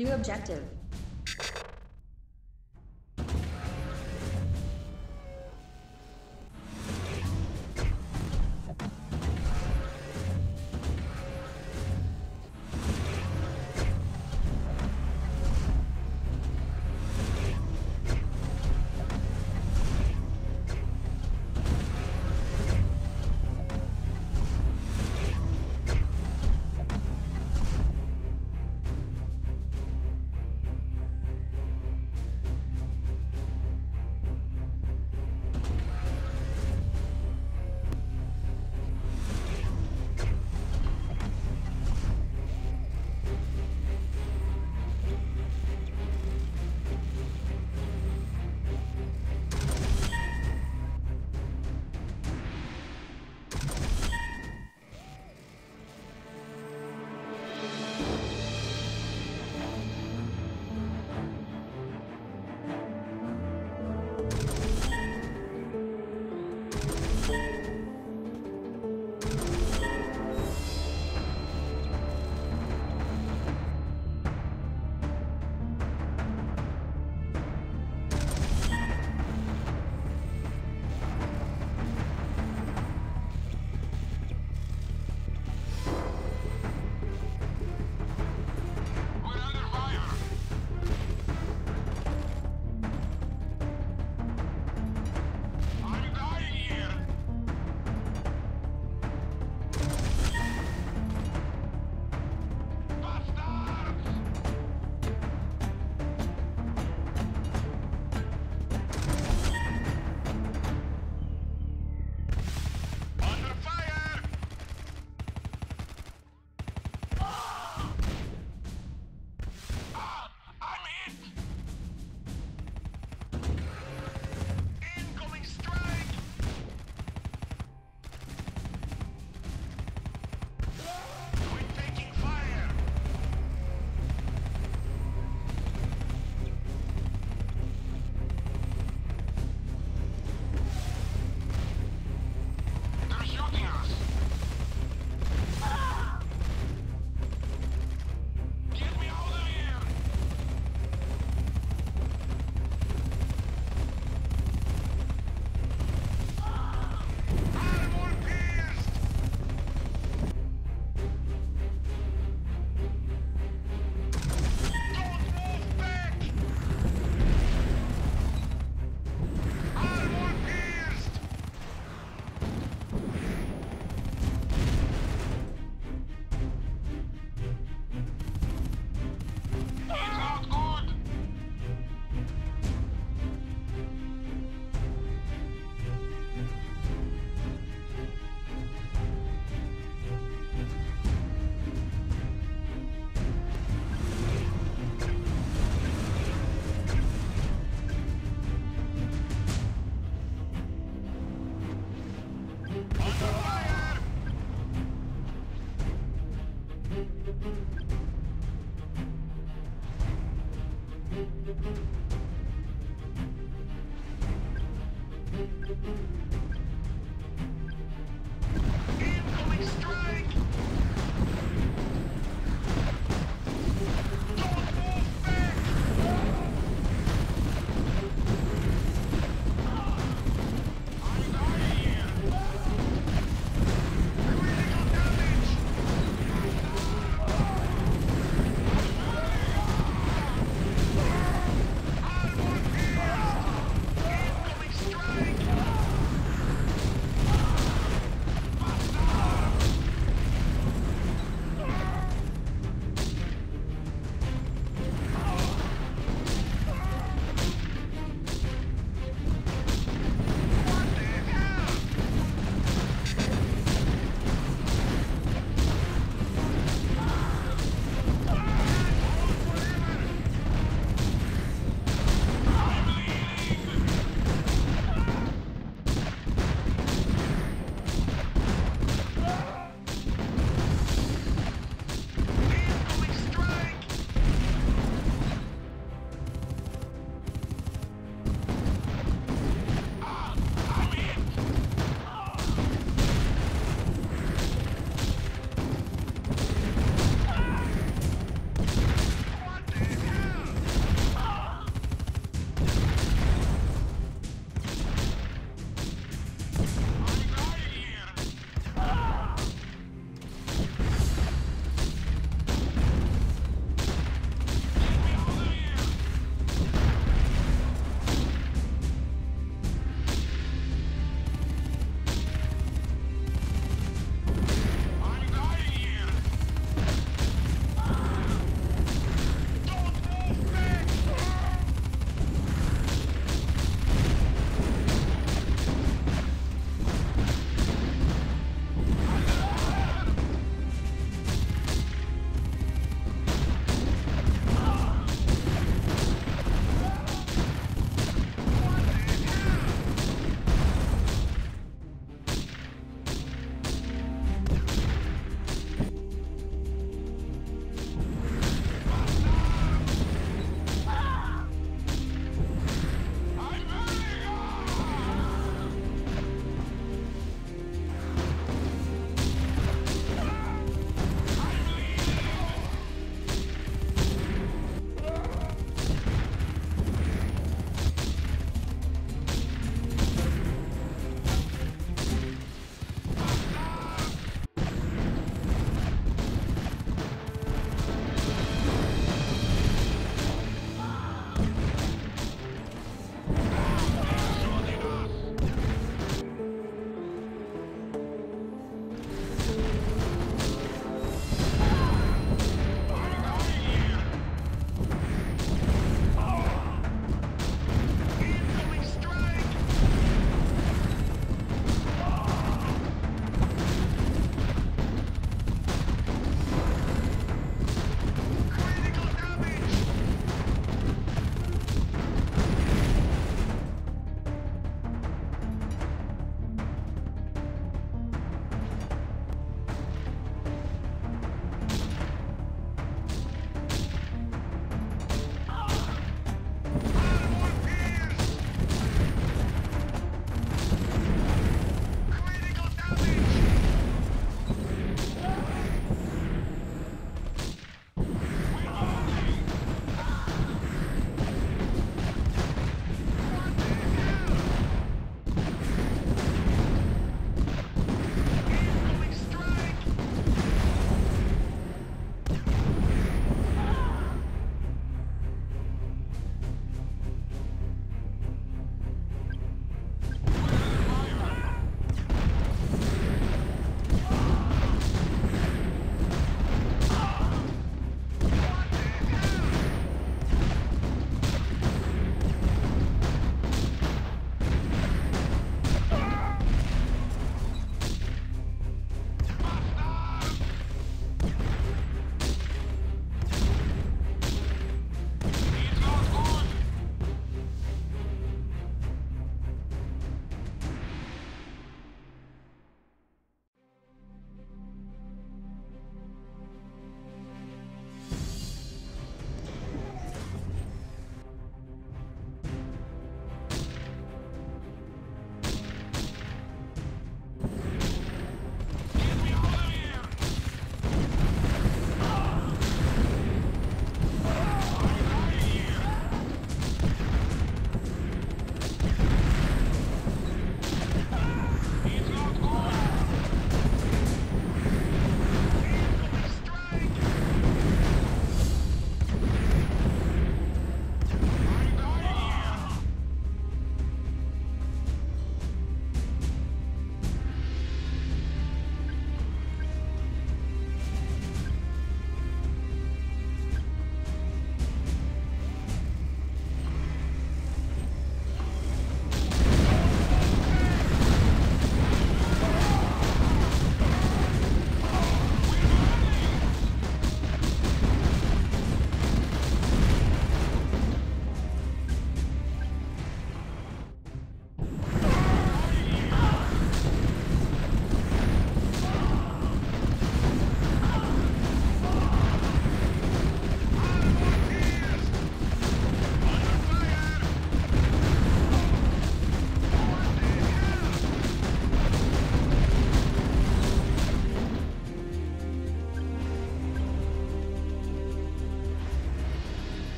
New objective.